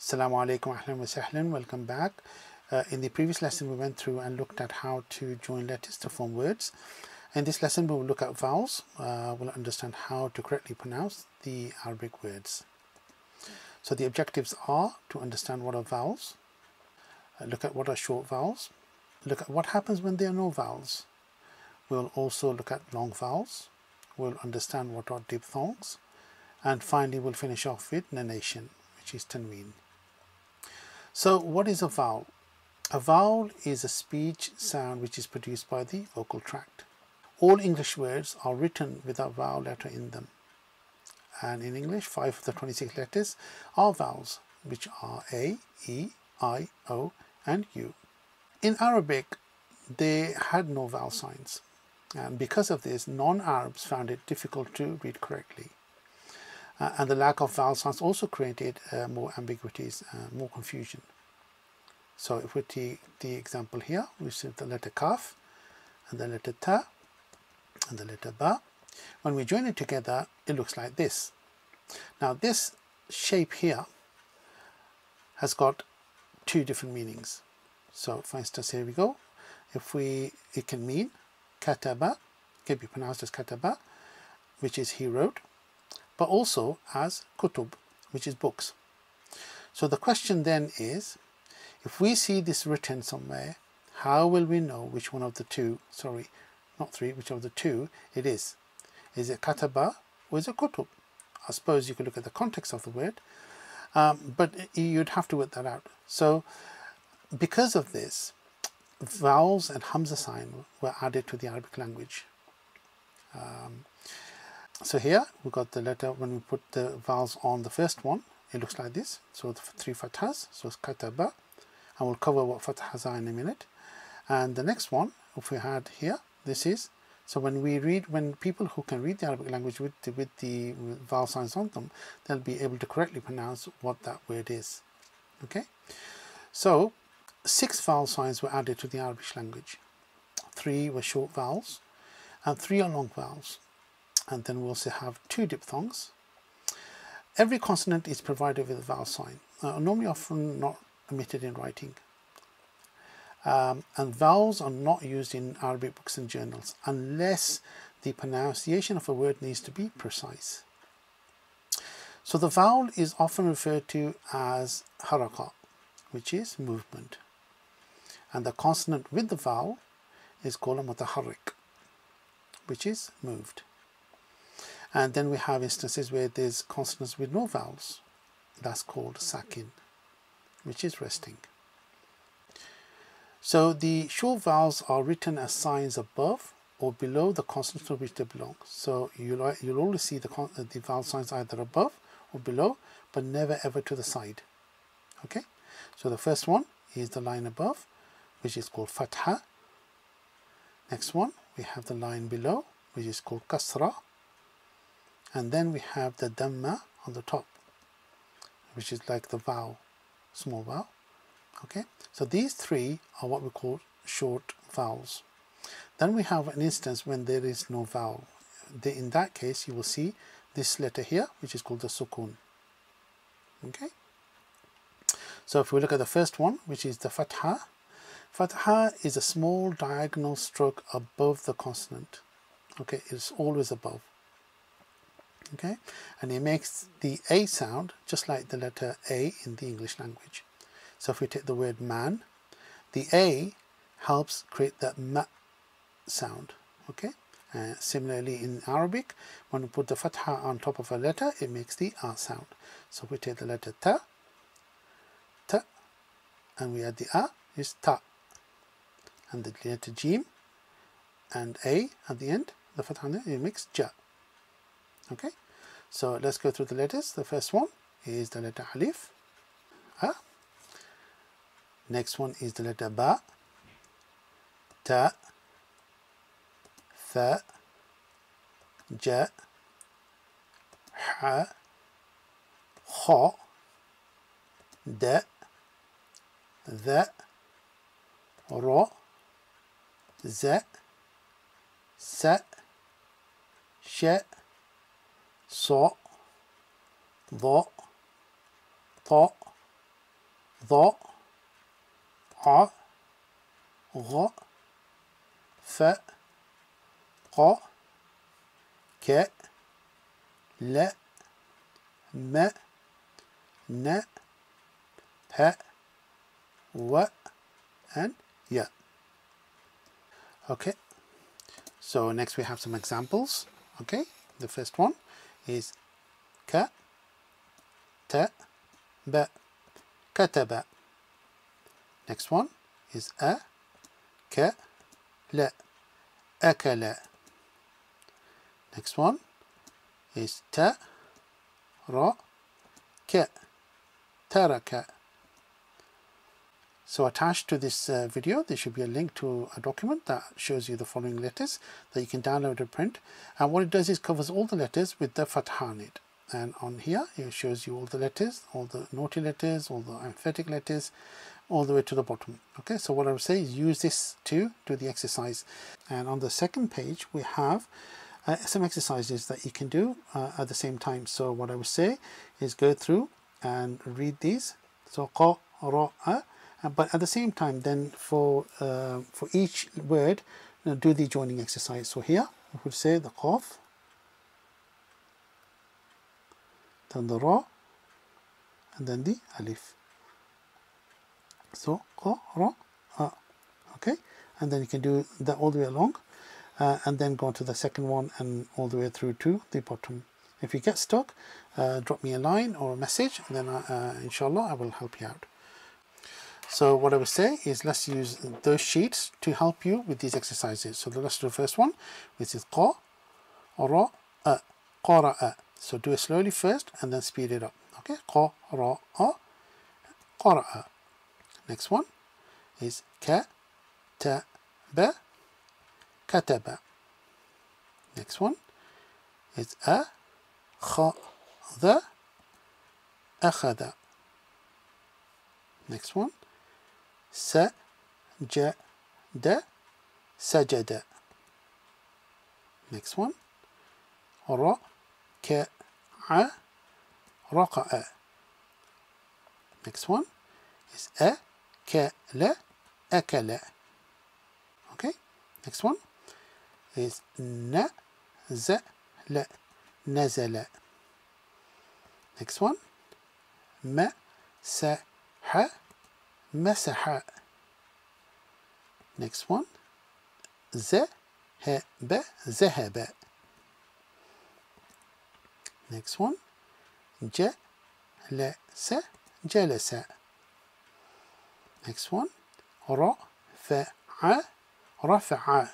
Assalamu alaikum ahlan wa sahlan. Welcome back. Uh, in the previous lesson we went through and looked at how to join letters to form words. In this lesson we will look at vowels. Uh, we'll understand how to correctly pronounce the Arabic words. So the objectives are to understand what are vowels uh, look at what are short vowels look at what happens when there are no vowels. We'll also look at long vowels. We'll understand what are diphthongs. And finally we'll finish off with nunation which is tanween so what is a vowel? A vowel is a speech sound which is produced by the vocal tract. All English words are written with a vowel letter in them. And in English, five of the 26 letters are vowels, which are A, E, I, O, and U. In Arabic, they had no vowel signs. And because of this, non-Arabs found it difficult to read correctly. Uh, and the lack of vowel sounds also created uh, more ambiguities, uh, more confusion. So if we take the example here, we see the letter kaf and the letter ta and the letter ba. When we join it together, it looks like this. Now this shape here has got two different meanings. So for instance, here we go. If we, it can mean kataba, can be pronounced as kataba, which is he wrote, but also as kutub, which is books. So the question then is, if we see this written somewhere, how will we know which one of the two, sorry, not three, which of the two it is? Is it kataba or is it kutub? I suppose you could look at the context of the word, um, but you'd have to work that out. So because of this, vowels and hamza sign were added to the Arabic language. Um, so here we've got the letter when we put the vowels on the first one. It looks like this. So the three fathas so it's kataba. And we'll cover what fathas are in a minute. And the next one if we had here this is so when we read when people who can read the Arabic language with the, with the vowel signs on them they'll be able to correctly pronounce what that word is. Okay? So six vowel signs were added to the Arabic language. Three were short vowels. And three are long vowels and then we also have two diphthongs. Every consonant is provided with a vowel sign, uh, normally often not omitted in writing. Um, and vowels are not used in Arabic books and journals unless the pronunciation of a word needs to be precise. So the vowel is often referred to as haraka, which is movement. And the consonant with the vowel is called a mutaharrik, which is moved. And then we have instances where there's consonants with no vowels. That's called sakin, which is resting. So the short vowels are written as signs above or below the consonants to which they belong. So you'll, you'll always see the, the vowel signs either above or below, but never ever to the side. Okay, so the first one is the line above, which is called fatha. Next one, we have the line below, which is called kasra and then we have the dhamma on the top which is like the vowel small vowel. Okay? So these three are what we call short vowels. Then we have an instance when there is no vowel. In that case you will see this letter here which is called the sukun. Okay? So if we look at the first one which is the fatha fatha is a small diagonal stroke above the consonant. Okay? It's always above okay? And it makes the a sound just like the letter a in the english language. So if we take the word man the a helps create that ma sound okay? Uh, similarly in arabic when we put the fatha on top of a letter it makes the a sound. So if we take the letter ta ta and we add the a is ta and the letter jim and a at the end the fatha it makes ja okay so let's go through the letters the first one is the letter alif a next one is the letter ba ta tha ja ha kha da ذا را ز س ش so, the, the, the, a, r, f, q, k, l, m, n, p, w, and yeah. Okay, so next we have some examples. Okay, the first one is ka ta ba kataba next one is a ka la akala next one is ta ra ka taraka so attached to this uh, video, there should be a link to a document that shows you the following letters that you can download and print. And what it does is covers all the letters with the fatha on it. And on here, it shows you all the letters, all the naughty letters, all the emphatic letters, all the way to the bottom. Okay, so what I would say is use this to do the exercise. And on the second page, we have uh, some exercises that you can do uh, at the same time. So what I would say is go through and read these. So ra, uh, but at the same time then for uh, for each word uh, do the joining exercise. So here we would say the qaf then the ra and then the alif. So qa okay? And then you can do that all the way along uh, and then go on to the second one and all the way through to the bottom. If you get stuck uh, drop me a line or a message and then inshallah I will help you out so what I would say is let's use those sheets to help you with these exercises. So let's do the first one, which is qa, ra, a. So do it slowly first and then speed it up. Okay, qa, ra, a, qara'a. Next one is ka, ta, ba, kataba. Next one is a, kha, the, akhada. Next one سجد سجد next one ركع ركع next one is أكل أكل okay next one is نزل نزل next one مسح مسح next one. ذهب ذهب. Next one. جلس جلس. Next one. رفع رفع.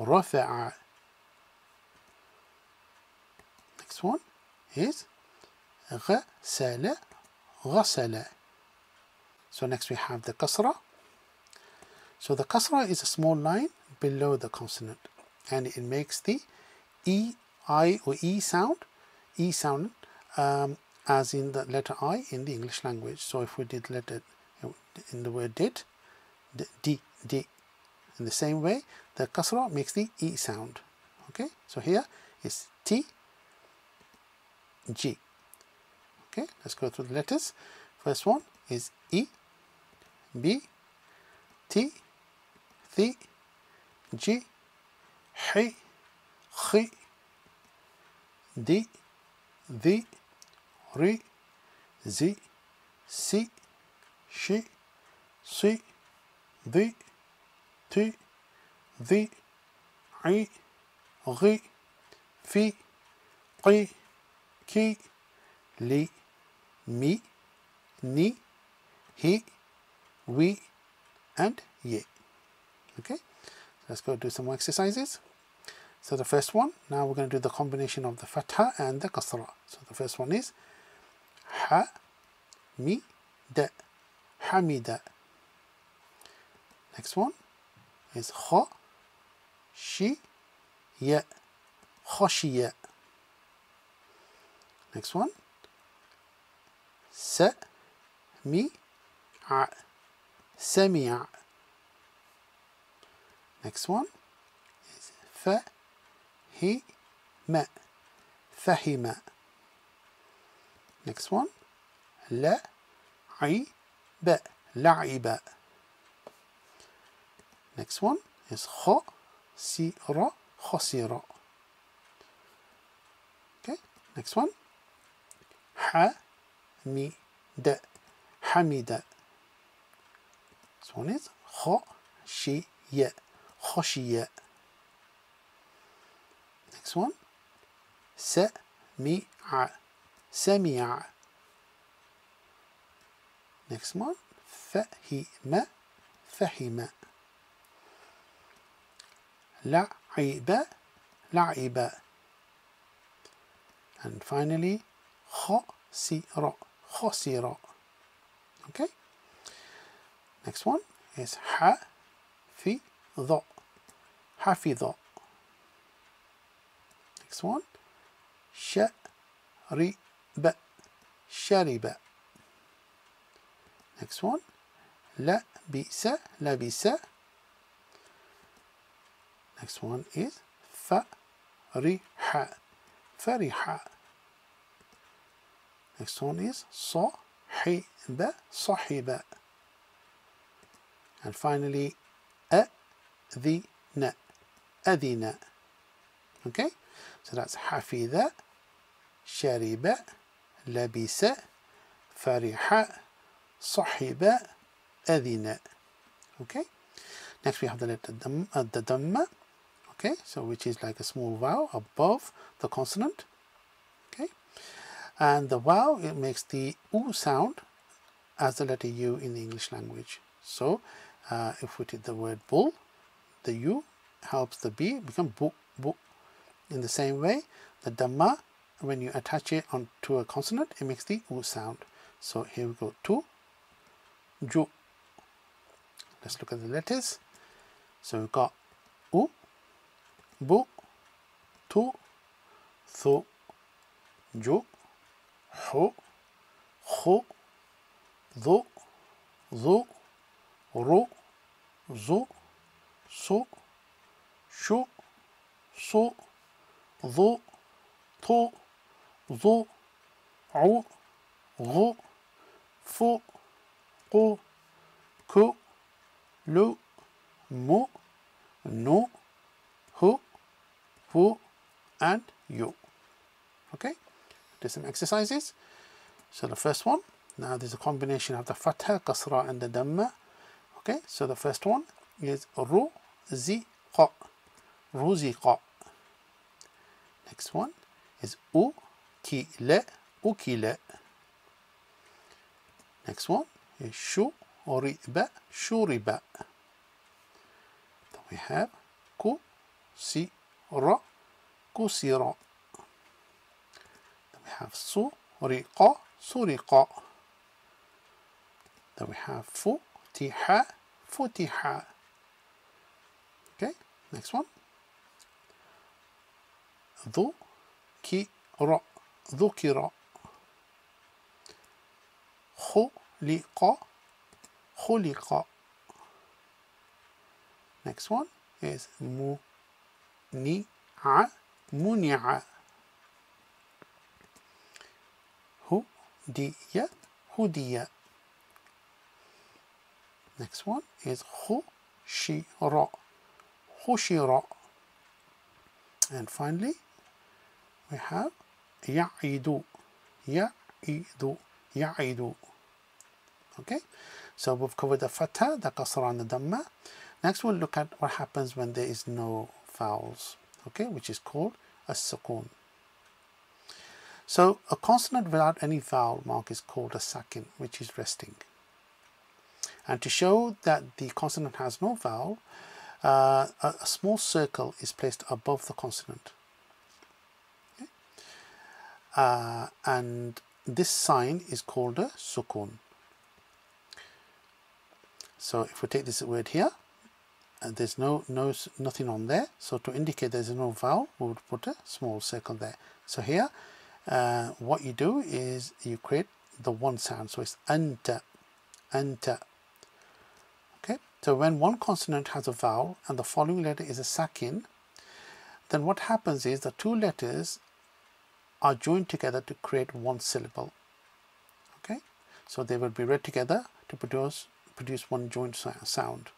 رفع. Next one is غسل غسل. So next we have the kasra. So the kasra is a small line below the consonant and it makes the E, I or E sound, E sound um, as in the letter I in the English language. So if we did letter in the word did, D, D, in the same way, the kasra makes the E sound. Okay, so here is T, G. Okay, let's go through the letters. First one is E, B T ث G H خ D ذي ري زي سي شي صي ذي تي ذي عي غي في قي كي لي مي ني هي we, and ye. Okay, let's go do some more exercises. So the first one, now we're going to do the combination of the fatha and the kasra. So the first one is ha, mi, da, hamida. Next one is kha, shi, ya, khashiya. Next one, sa, mi, a. سمع next one is فهم فهم next one لا عي ب لعب next one is خ سير خسر okay next one حمد حمد this one is خشي خشي next one سمع سمع next one فهم فهم لعب لعب and finally خسر خسر okay next one is حفظ حفظ next one شرب شرب next one لبس لبس next one is فرح فرح next one is صحب صحب and finally أذن أذن okay so that's حفظ شرب لبس فرح صحب أذن okay next we have the letter dam, uh, the dhamma okay so which is like a small vowel above the consonant okay and the vowel it makes the u sound as the letter u in the English language so uh, if we take the word bull the u helps the b become bu in the same way. The dhamma when you attach it onto a consonant it makes the u sound. So here we go. To ju. Let's look at the letters. So we've got u bu tu thu ju hu khu dhu dhu ru zo, so, sho, so, zo, to, zo, o, ro, fo, o, co, le, mo, no, ho, ho, and you. Okay, do some exercises. So the first one, now there's a combination of the fatha, kasra and the dhamma okay so the first one is ru zi qa. Ruziqa next one is ukila ukila next one is shu shuriba shuriba then we have ku si kusira kusira then we have su suriqa suriqa then we have فتح فتح. Okay next one. ذكر ذكر. خلق خلق. Next one is منع منع. هدية هدية. Next one is Hoshiro. Hoshiro. And finally, we have Ya'idu. Ya'idu. Ya'idu. Okay, so we've covered the fatha, the kasra, and the dhamma. Next, we'll look at what happens when there is no vowels, okay, which is called a sukun. So, a consonant without any vowel mark is called a sakin, which is resting and to show that the consonant has no vowel uh, a, a small circle is placed above the consonant uh, and this sign is called a sukun. So if we take this word here, and there's no, no nothing on there, so to indicate there's no vowel, we would put a small circle there. So here, uh, what you do is you create the one sound, so it's anta, anta. So when one consonant has a vowel and the following letter is a sakin, then what happens is the two letters are joined together to create one syllable. Okay, so they will be read together to produce produce one joint sound.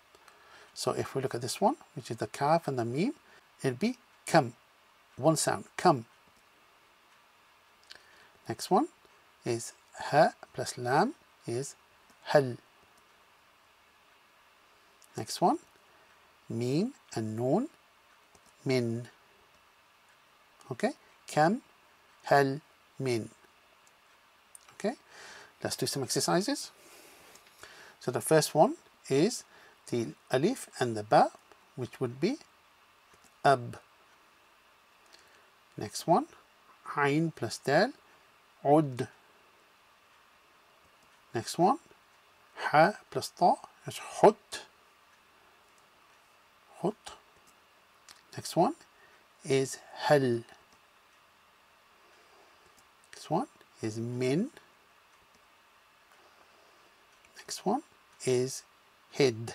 So if we look at this one, which is the kaf and the meme, it'll be kam, one sound, kam. Next one is ha plus lam is hal. Next one, meme and noon, min. Okay, kam, hal, min. Okay, let's do some exercises. So the first one is the alif and the ba, which would be ab. Next one, ain plus dal, ud. Next one, ha plus ta is hut. Next one is هل. Next one is من. Next one is hid.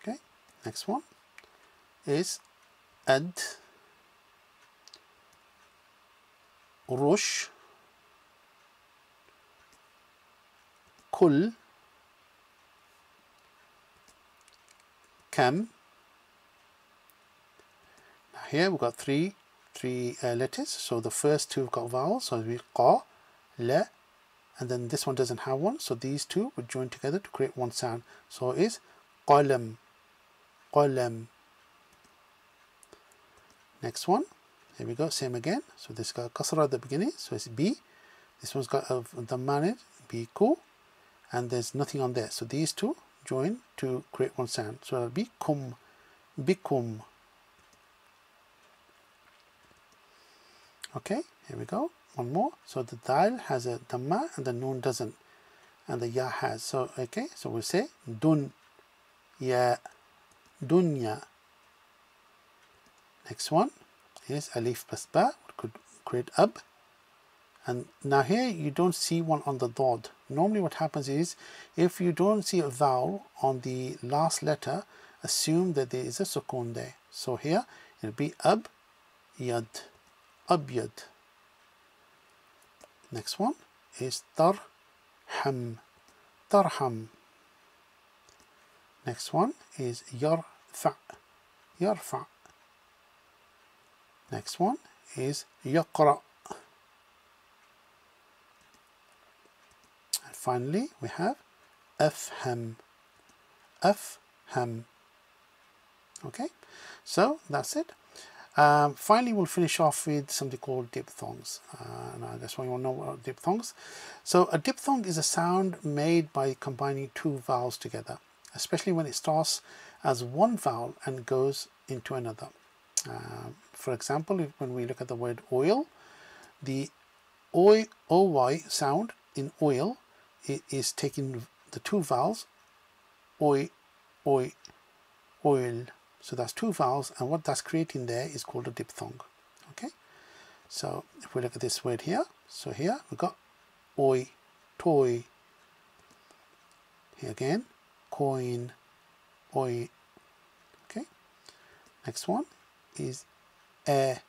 Okay, next one is ad rush كل 10. Now here we've got three three uh, letters. So the first two have got vowels. So we qa, le, and then this one doesn't have one. So these two would join together to create one sound. So it is qalam, qalam. Next one. Here we go. Same again. So this got kasra at the beginning. So it's b. This one's got uh, the manage, b cool. And there's nothing on there. So these two join to create one sound. So it'll be kum bikum. Okay here we go. One more. So the dal has a dhamma and the noon doesn't. And the ya has. So okay so we'll say dun ya dunya next one is alif plus ba could create ab and now here you don't see one on the dod normally what happens is if you don't see a vowel on the last letter assume that there is a sukun there so here it'll be ab yad abyad Next one is tarham. Tarham. Next one is yarfa. Yarfa. Next one is yaqra. Finally we have afham. Afham. Okay, so that's it. Um, finally, we'll finish off with something called diphthongs. Uh, that's why you want to know what diphthongs. So, a diphthong is a sound made by combining two vowels together, especially when it starts as one vowel and goes into another. Uh, for example, when we look at the word oil, the oy, oy sound in oil is taking the two vowels, oi, oi, oil so that's two vowels and what that's creating there is called a diphthong. Okay, so if we look at this word here, so here we've got oi, toy. Here again, coin, oi. Okay, next one is air.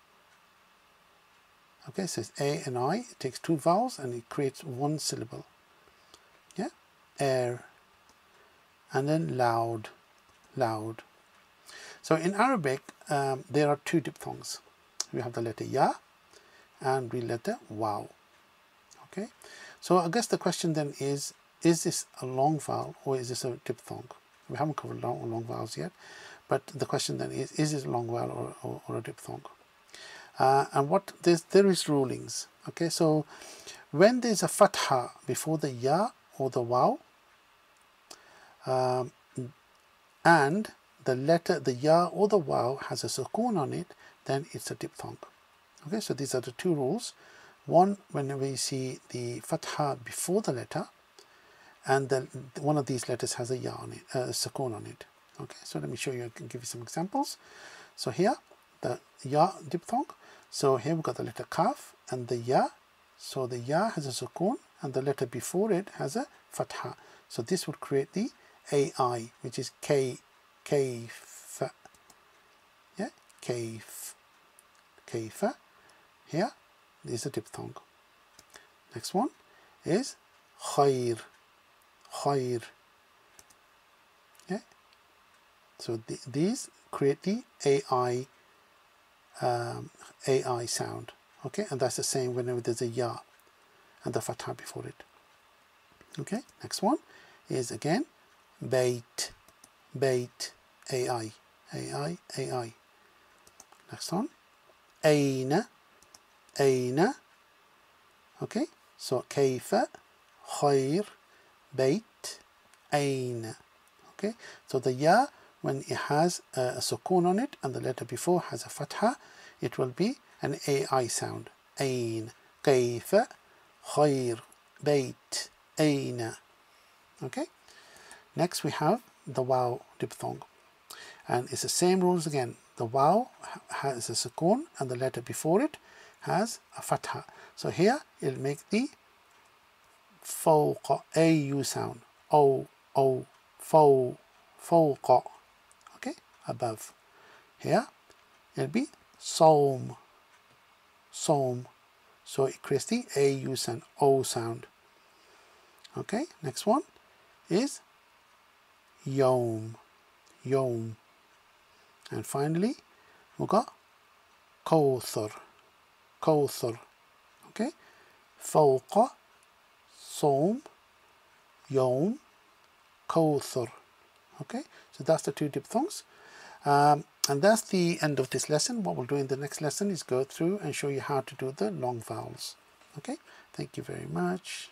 Okay, so it's A and I. It takes two vowels and it creates one syllable. Air. And then loud, loud. So in Arabic, um, there are two diphthongs. We have the letter ya and the letter waw. Okay, so I guess the question then is, is this a long vowel or is this a diphthong? We haven't covered long, long vowels yet, but the question then is, is it a long vowel or, or, or a diphthong? Uh, and what there's, there is rulings. Okay, so when there's a fatha before the ya or the waw, um, and the letter, the ya or the waw has a sukoon on it, then it's a diphthong. Okay, so these are the two rules. One, whenever you see the fatha before the letter, and then one of these letters has a ya on it, a sukoon on it. Okay, so let me show you, I can give you some examples. So here, the ya diphthong. So here we've got the letter kaf and the ya. So the ya has a sukoon and the letter before it has a fatha. So this would create the AI, which is K, K, F, yeah, K, F, K, F, here is a diphthong. Next one is khair, khair, yeah. So th these create the AI, um, AI sound, okay, and that's the same whenever there's a ya and the fatha before it. Okay, next one is again bait bait AI AI AI next one أين أين okay so كيف خير بيت أين okay so the ya when it has a, a sukun on it and the letter before has a fatha it will be an AI sound أين كيف خير بيت أين okay Next we have the waw diphthong. And it's the same rules again. The waw has a sukun and the letter before it has a fatha. So here it'll make the fawqa, au sound. O, o, faw, fawqa. Okay, above. Here it'll be psalm, psalm. So it creates the au sound, o sound. Okay, next one is yom, yom. And finally, we've got. Okay, fawqa, som, yom, kawthar. Okay, so that's the two diphthongs. Um, and that's the end of this lesson. What we'll do in the next lesson is go through and show you how to do the long vowels. Okay, thank you very much.